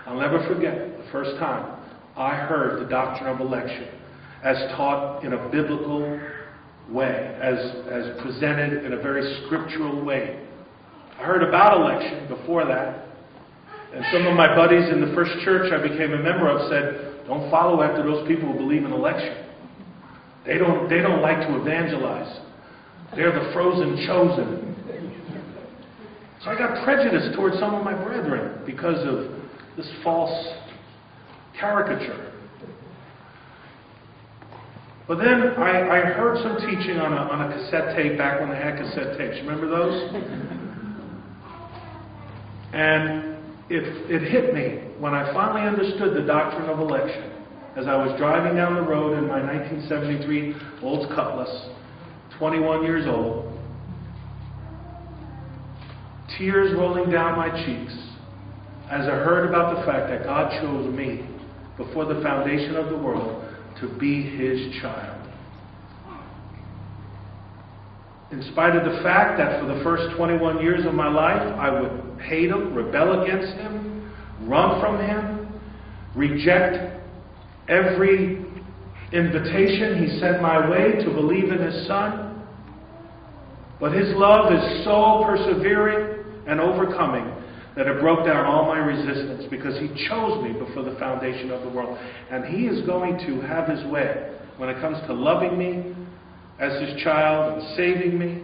I'll never forget the first time I heard the doctrine of election as taught in a biblical way, as, as presented in a very scriptural way. I heard about election before that. And some of my buddies in the first church I became a member of said, don't follow after those people who believe in election. They don't, they don't like to evangelize. They're the frozen chosen. So I got prejudice towards some of my brethren because of this false caricature. But then I, I heard some teaching on a, on a cassette tape back when they had cassette tapes. Remember those? And it, it hit me when I finally understood the doctrine of election. As I was driving down the road in my 1973 Olds Cutlass, 21 years old, tears rolling down my cheeks as I heard about the fact that God chose me before the foundation of the world to be his child. In spite of the fact that for the first 21 years of my life I would hate him, rebel against him, run from him, reject every invitation he sent my way to believe in his son. But his love is so persevering and overcoming that it broke down all my resistance because he chose me before the foundation of the world. And he is going to have his way when it comes to loving me as his child and saving me.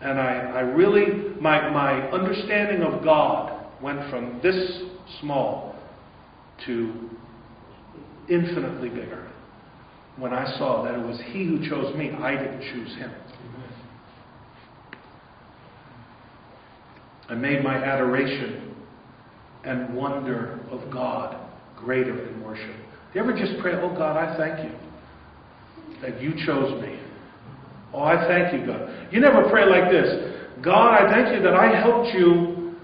And I, I really, my, my understanding of God went from this small to infinitely bigger when I saw that it was He who chose me. I didn't choose Him. I made my adoration and wonder of God greater than worship. Do you ever just pray, Oh God, I thank you that you chose me. Oh, I thank you, God. You never pray like this God, I thank you that I helped you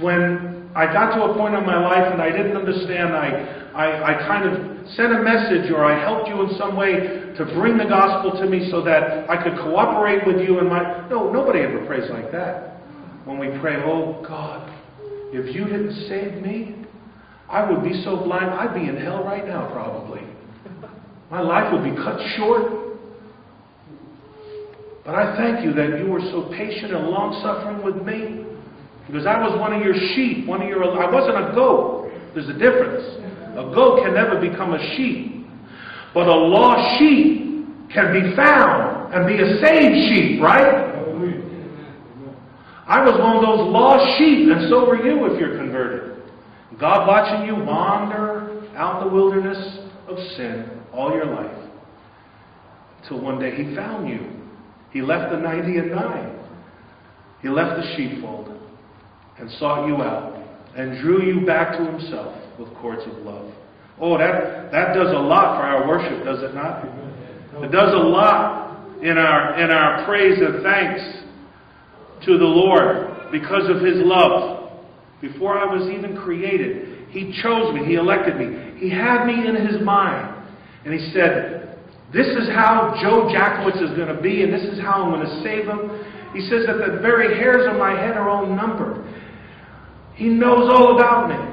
when I got to a point in my life and I didn't understand. I, I, I kind of sent a message or I helped you in some way to bring the gospel to me so that I could cooperate with you in my. No, nobody ever prays like that. When we pray, oh God, if you didn't save me, I would be so blind, I'd be in hell right now, probably. My life would be cut short. But I thank you that you were so patient and long suffering with me. Because I was one of your sheep, one of your I wasn't a goat. There's a difference. A goat can never become a sheep. But a lost sheep can be found and be a saved sheep, right? I was one of those lost sheep, and so were you if you're converted. God watching you wander out the wilderness of sin all your life. Till one day he found you. He left the 90 and 9. He left the sheepfold and sought you out and drew you back to himself with cords of love. Oh, that, that does a lot for our worship, does it not? It does a lot in our, in our praise and thanks to the Lord because of his love. Before I was even created, he chose me, he elected me, he had me in his mind. And he said, This is how Joe Jacowitz is going to be, and this is how I'm going to save him. He says that the very hairs on my head are all numbered. He knows all about me.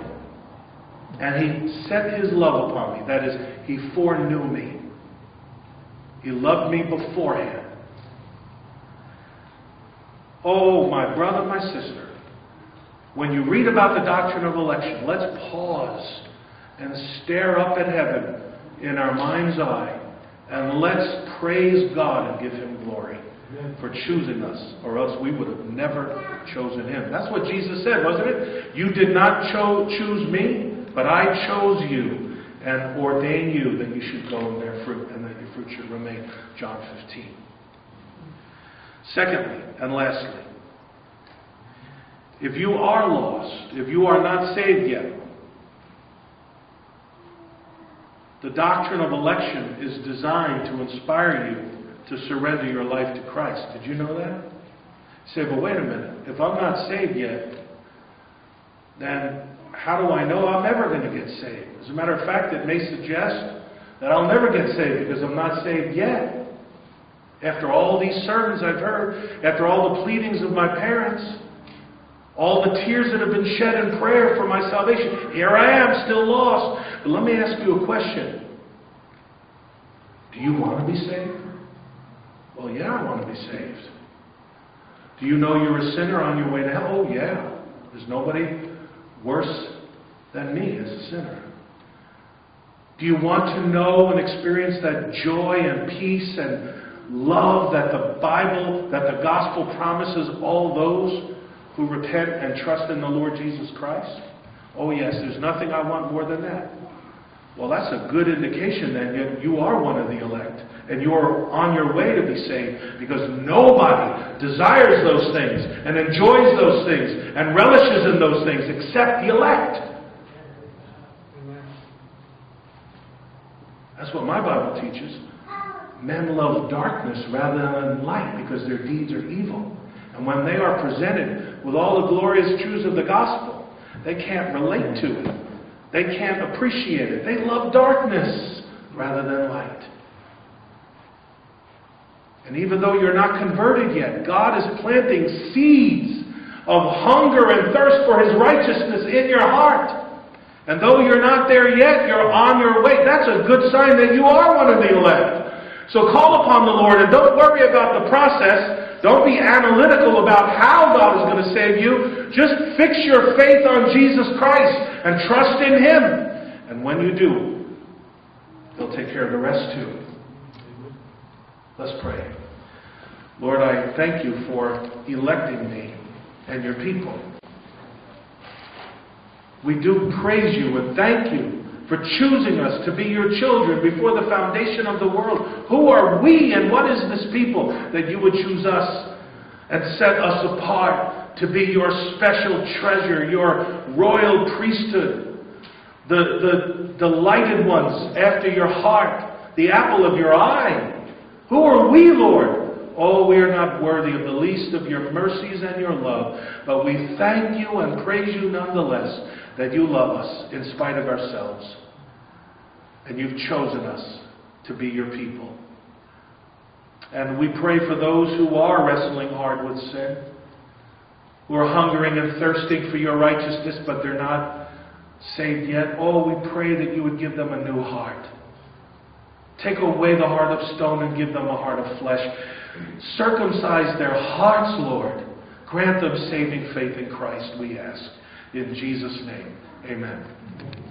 And he set his love upon me. That is, he foreknew me. He loved me beforehand. Oh, my brother, my sister, when you read about the doctrine of election, let's pause and stare up at heaven in our mind's eye and let's praise God and give Him glory for choosing us, or else we would have never chosen Him. That's what Jesus said, wasn't it? You did not cho- choose me, but I chose you and ordained you that you should go and bear fruit and that your fruit should remain. John 15. Secondly, and lastly, if you are lost, if you are not saved yet, The doctrine of election is designed to inspire you to surrender your life to Christ. Did you know that? Say, but wait a minute. If I'm not saved yet, then how do I know I'm ever going to get saved? As a matter of fact, it may suggest that I'll never get saved because I'm not saved yet. After all these sermons I've heard, after all the pleadings of my parents, all the tears that have been shed in prayer for my salvation. Here I am, still lost. But let me ask you a question. Do you want to be saved? Well, yeah, I want to be saved. Do you know you're a sinner on your way to hell? Oh, yeah. There's nobody worse than me as a sinner. Do you want to know and experience that joy and peace and love that the Bible, that the gospel promises all those who repent and trust in the Lord Jesus Christ? Oh, yes, there's nothing I want more than that. Well, that's a good indication that you are one of the elect and you're on your way to be saved because nobody desires those things and enjoys those things and relishes in those things except the elect. That's what my Bible teaches. Men love darkness rather than light because their deeds are evil. And when they are presented with all the glorious truths of the gospel, they can't relate to it. They can't appreciate it. They love darkness rather than light. And even though you're not converted yet, God is planting seeds of hunger and thirst for His righteousness in your heart. And though you're not there yet, you're on your way. That's a good sign that you are one of the elect. So call upon the Lord and don't worry about the process. Don't be analytical about how God is going to save you. Just fix your faith on Jesus Christ and trust in Him. And when you do, He'll take care of the rest too. Let's pray. Lord, I thank you for electing me and your people. We do praise you and thank you for choosing us to be your children before the foundation of the world. Who are we and what is this people that you would choose us and set us apart to be your special treasure, your royal priesthood, the, the delighted ones after your heart, the apple of your eye? Who are we, Lord? Oh, we are not worthy of the least of your mercies and your love, but we thank you and praise you nonetheless that you love us in spite of ourselves. And you've chosen us to be your people. And we pray for those who are wrestling hard with sin, who are hungering and thirsting for your righteousness, but they're not saved yet. Oh, we pray that you would give them a new heart. Take away the heart of stone and give them a heart of flesh. Circumcise their hearts, Lord. Grant them saving faith in Christ, we ask. In Jesus' name, amen.